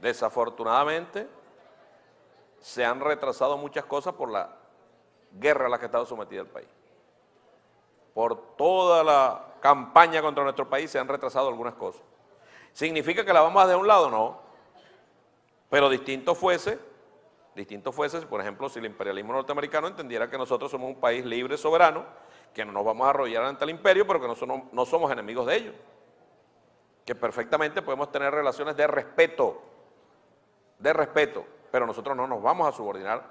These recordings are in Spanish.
Desafortunadamente, se han retrasado muchas cosas por la guerra a la que ha estado sometida el país. Por toda la campaña contra nuestro país se han retrasado algunas cosas. ¿Significa que la vamos a de un lado? No. Pero distinto fuese, distinto fuese, por ejemplo, si el imperialismo norteamericano entendiera que nosotros somos un país libre, soberano, que no nos vamos a arrollar ante el imperio, pero que no no somos enemigos de ellos. Que perfectamente podemos tener relaciones de respeto, de respeto, pero nosotros no nos vamos a subordinar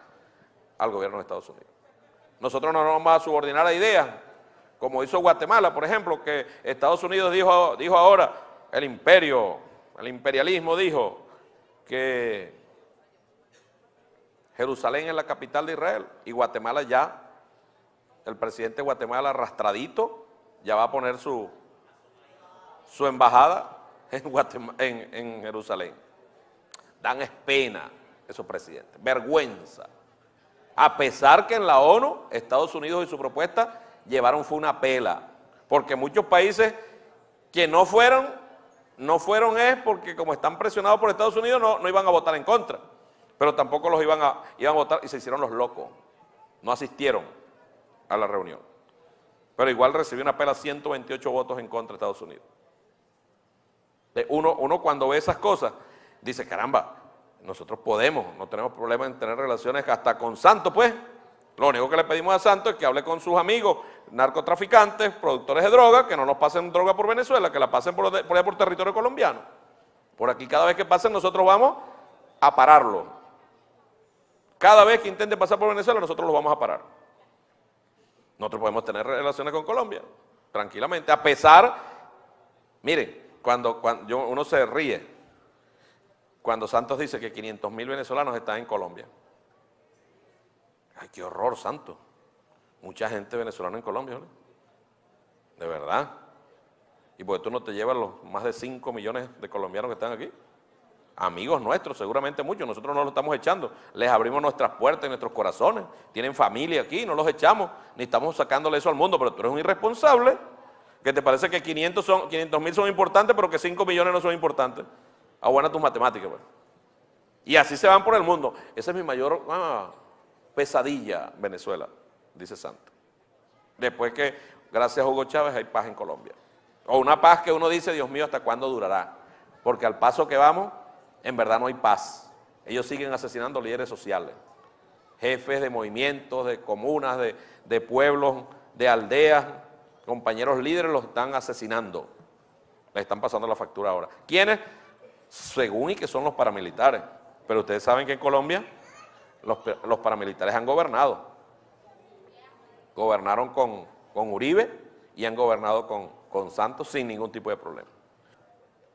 al gobierno de Estados Unidos. Nosotros no nos vamos a subordinar a ideas, como hizo Guatemala, por ejemplo, que Estados Unidos dijo, dijo ahora, el imperio, el imperialismo dijo que Jerusalén es la capital de Israel y Guatemala ya, el presidente de Guatemala arrastradito, ya va a poner su, su embajada en, en Jerusalén. Dan pena esos presidentes, vergüenza. A pesar que en la ONU, Estados Unidos y su propuesta llevaron fue una pela, porque muchos países que no fueron, no fueron es porque como están presionados por Estados Unidos no, no iban a votar en contra, pero tampoco los iban a, iban a votar y se hicieron los locos, no asistieron a la reunión. Pero igual recibió una pela 128 votos en contra de Estados Unidos. Uno, uno cuando ve esas cosas dice, caramba, nosotros podemos, no tenemos problema en tener relaciones hasta con Santos, pues. Lo único que le pedimos a Santos es que hable con sus amigos narcotraficantes, productores de droga, que no nos pasen droga por Venezuela, que la pasen por, por territorio colombiano. Por aquí cada vez que pasen nosotros vamos a pararlo. Cada vez que intente pasar por Venezuela nosotros lo vamos a parar. Nosotros podemos tener relaciones con Colombia, tranquilamente, a pesar, miren, cuando, cuando uno se ríe, cuando Santos dice que 500 mil venezolanos están en Colombia. Ay, qué horror, Santos. Mucha gente venezolana en Colombia, ¿no? De verdad. ¿Y porque tú no te llevas los más de 5 millones de colombianos que están aquí? Amigos nuestros, seguramente muchos, nosotros no los estamos echando, les abrimos nuestras puertas y nuestros corazones, tienen familia aquí, no los echamos, ni estamos sacándole eso al mundo, pero tú eres un irresponsable, que te parece que 500 mil son importantes, pero que 5 millones no son importantes a buena tus matemáticas. Pues. Y así se van por el mundo. Esa es mi mayor ah, pesadilla, Venezuela, dice Santo. Después que, gracias a Hugo Chávez, hay paz en Colombia. O una paz que uno dice, Dios mío, ¿hasta cuándo durará? Porque al paso que vamos, en verdad no hay paz. Ellos siguen asesinando líderes sociales, jefes de movimientos, de comunas, de, de pueblos, de aldeas, compañeros líderes los están asesinando. Le están pasando la factura ahora. ¿Quiénes? Según y que son los paramilitares. Pero ustedes saben que en Colombia los, paramilitares han gobernado. Gobernaron con, Uribe y han gobernado con, con Santos sin ningún tipo de problema.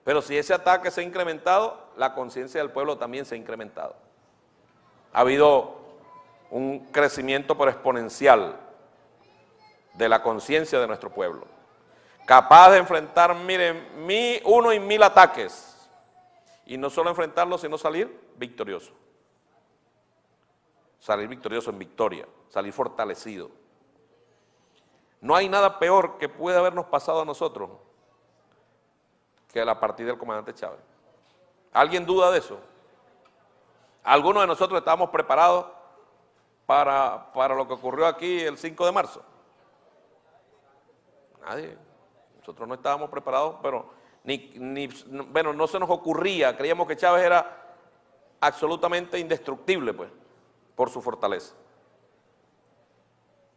Pero si ese ataque se ha incrementado, la conciencia del pueblo también se ha incrementado. Ha habido un crecimiento por exponencial de la conciencia de nuestro pueblo. Capaz de enfrentar, miren, mi, uno y mil ataques y no solo enfrentarlo, sino salir victorioso. Salir victorioso en victoria, salir fortalecido. No hay nada peor que puede habernos pasado a nosotros que la partida del comandante Chávez. ¿Alguien duda de eso? ¿Algunos de nosotros estábamos preparados para, para lo que ocurrió aquí el 5 de marzo? Nadie. Nosotros no estábamos preparados, pero bueno, no se nos ocurría, creíamos que Chávez era absolutamente indestructible, pues, por su fortaleza.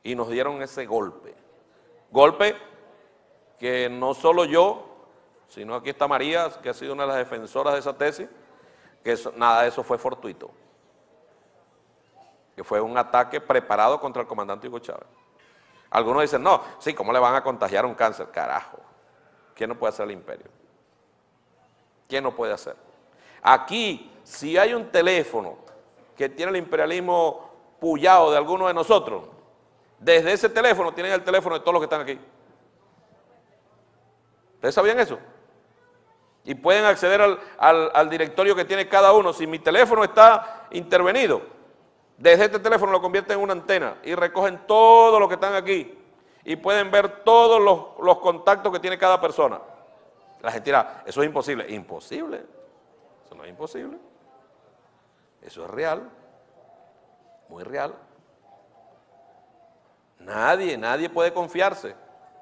Y nos dieron ese golpe. Golpe que no solo yo, sino aquí está María, que ha sido una de las defensoras de esa tesis, que nada de eso fue fortuito. Que fue un ataque preparado contra el comandante Hugo Chávez. Algunos dicen, no, sí, ¿cómo le van a contagiar un cáncer? Carajo. ¿Quién no puede hacer el imperio? ¿Quién no puede hacer? Aquí, si hay un teléfono que tiene el imperialismo pullado de alguno de nosotros, desde ese teléfono tienen el teléfono de todos los que están aquí. ¿Ustedes sabían eso? Y pueden acceder al, al, directorio que tiene cada uno. Si mi teléfono está intervenido, desde este teléfono lo convierten en una antena y recogen todo lo que están aquí y pueden ver todos los, contactos que tiene cada persona. La gente dirá, eso es imposible. Imposible. Eso no es imposible. Eso es real, muy real. Nadie, nadie puede confiarse.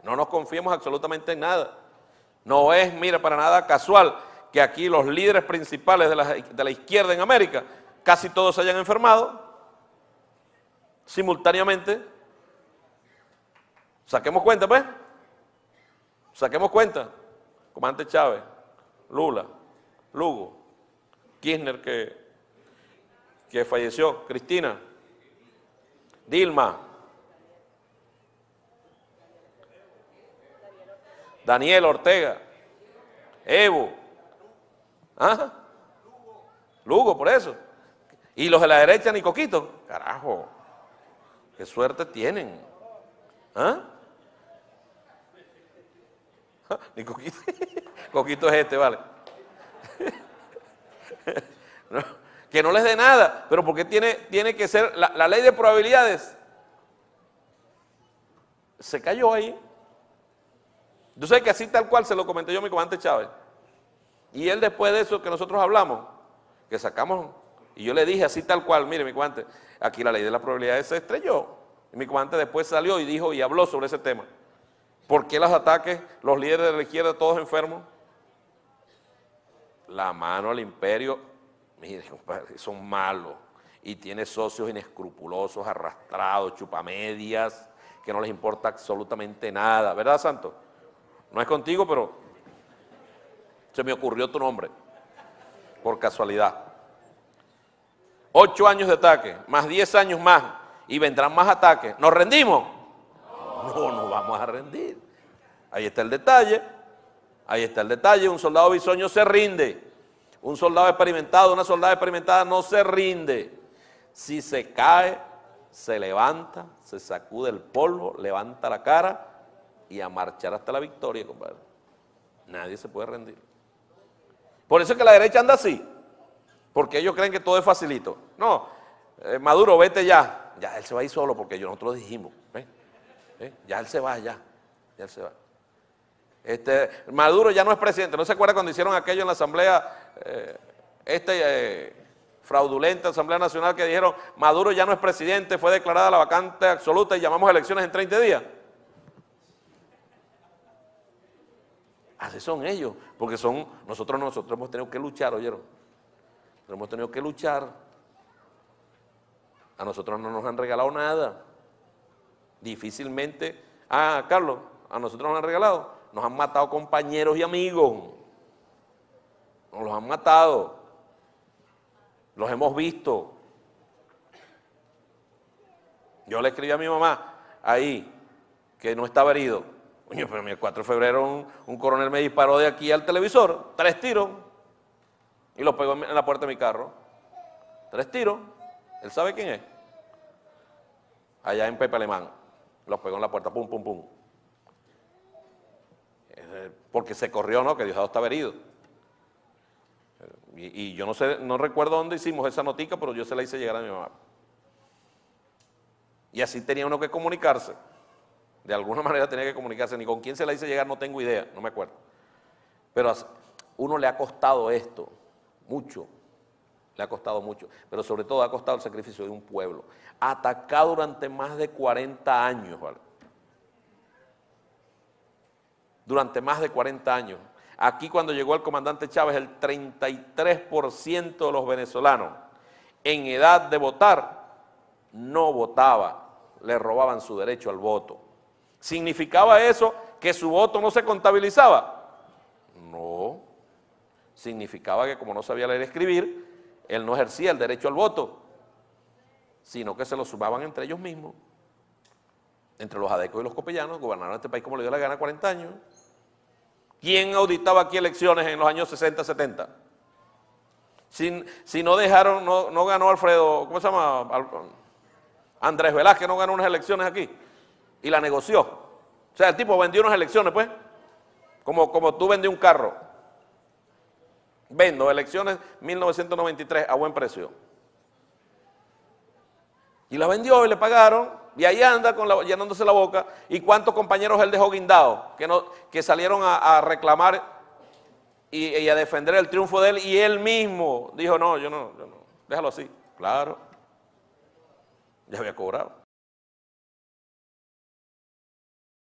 No nos confiemos absolutamente en nada. No es, mira, para nada casual que aquí los líderes principales de la, de la izquierda en América, casi todos se hayan enfermado simultáneamente. Saquemos cuenta, pues. Saquemos cuenta. Comandante Chávez, Lula, Lugo, Kirchner que, que falleció, Cristina, Dilma, Daniel Ortega, Evo, ¿ah? Lugo, por eso. Y los de la derecha ni coquito. Carajo, qué suerte tienen. ¿Ah? Ni coquito. coquito es este, vale. que no les dé nada, pero porque tiene, tiene que ser la, la ley de probabilidades. Se cayó ahí. Yo sé que así tal cual se lo comenté yo a mi comandante Chávez. Y él después de eso que nosotros hablamos, que sacamos, y yo le dije así tal cual, mire mi comandante, aquí la ley de la probabilidad se estrelló. Y mi comandante después salió y dijo y habló sobre ese tema. ¿Por qué los ataques, los líderes de la izquierda todos enfermos? La mano al imperio, mire, compadre, son malos. Y tiene socios inescrupulosos, arrastrados, chupamedias, que no les importa absolutamente nada. ¿Verdad, Santo? No es contigo, pero se me ocurrió tu nombre, por casualidad. Ocho años de ataque, más diez años más, y vendrán más ataques. ¿Nos rendimos? No, nos vamos a rendir. Ahí está el detalle, ahí está el detalle. Un soldado bisoño se rinde. Un soldado experimentado, una soldada experimentada no se rinde. Si se cae, se levanta, se sacude el polvo, levanta la cara y a marchar hasta la victoria, compadre. Nadie se puede rendir. Por eso es que la derecha anda así, porque ellos creen que todo es facilito. No, eh, Maduro, vete ya. Ya él se va a ir solo porque nosotros dijimos. Ya él se va, ya. Ya él se va. Este, Maduro ya no es presidente. ¿No se acuerda cuando hicieron aquello en la asamblea, eh, este eh, fraudulenta Asamblea Nacional que dijeron, Maduro ya no es presidente, fue declarada la vacante absoluta y llamamos elecciones en 30 días? Así son ellos, porque son, nosotros nosotros hemos tenido que luchar, oyeron. Hemos tenido que luchar. A nosotros no nos han regalado nada. Difícilmente, ah, Carlos, a nosotros nos han regalado. Nos han matado compañeros y amigos. Nos los han matado. Los hemos visto. Yo le escribí a mi mamá ahí que no estaba herido pero el 4 de febrero un, coronel me disparó de aquí al televisor, tres tiros, y lo pegó en la puerta de mi carro. Tres tiros. ¿Él sabe quién es? Allá en Pepe Alemán. Los pegó en la puerta, pum, pum, pum. Eh, porque se corrió, ¿no? Que Diosdado estaba herido. Y, y, yo no sé, no recuerdo dónde hicimos esa notica, pero yo se la hice llegar a mi mamá. Y así tenía uno que comunicarse. De alguna manera tenía que comunicarse, ni con quién se la hice llegar, no tengo idea, no me acuerdo. Pero uno le ha costado esto, mucho, le ha costado mucho, pero sobre todo ha costado el sacrificio de un pueblo, atacado durante más de 40 años, ¿vale? Durante más de 40 años. Aquí cuando llegó el comandante Chávez, el 33% de los venezolanos en edad de votar no votaba, le robaban su derecho al voto. ¿Significaba eso que su voto no se contabilizaba? No. Significaba que como no sabía leer y escribir, él no ejercía el derecho al voto, sino que se lo sumaban entre ellos mismos, entre los adecos y los copellanos, gobernaron este país como le dio la gana 40 años. ¿Quién auditaba aquí elecciones en los años 60, 70? Si, si no dejaron, no, ganó Alfredo, ¿cómo se llama? Andrés Velázquez no ganó unas elecciones aquí y la negoció. O sea, el tipo vendió unas elecciones, pues, como, como tú vendí un carro. Vendo elecciones 1993 a buen precio. Y la vendió y le pagaron, y ahí anda llenándose la boca. ¿Y cuántos compañeros él dejó guindados que, no, que salieron a, a reclamar y, y a defender el triunfo de él y él mismo dijo, no, yo no, yo no, déjalo así. Claro, ya había cobrado.